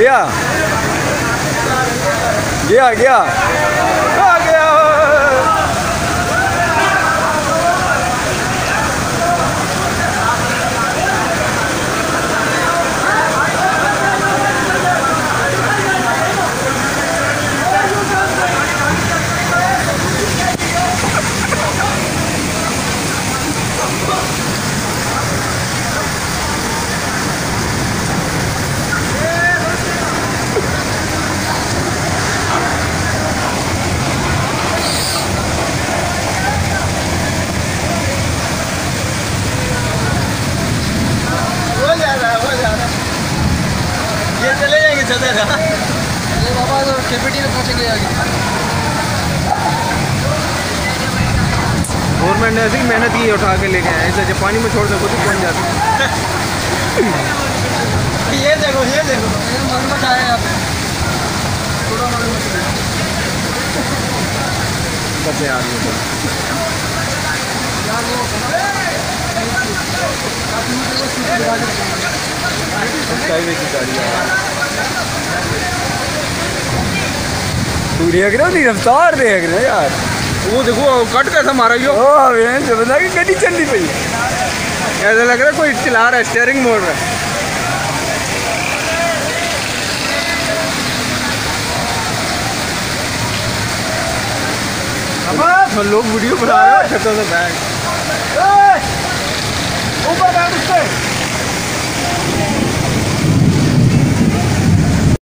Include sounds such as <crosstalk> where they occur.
Yeah. Yeah, yeah. चले जाएँगे अरे बाबा तो केपीटी में पहुँचेंगे आगे। गवर्नमेंट ने ऐसी मेहनत की उठा के लेके आए ऐसे जब पानी में छोड़ दो कुछ बन जाते <laughs> ये देखो ये देखो। ये मगरमच्छ आया यहाँ पे। थोड़ा मगरमच्छ है। तो। स्काईवे की गाड़ी तू देख रहे हो नहीं रफ्तार देख रहे हो यार। वो देखो कट कैसा मारा यो। ओ बता कि गड्डी चलनी पई। ऐसा लग रहा है कोई चला रहा है स्टेयरिंग मोड़ रहा है। लोग वीडियो बना रहे हो छतों से बैग।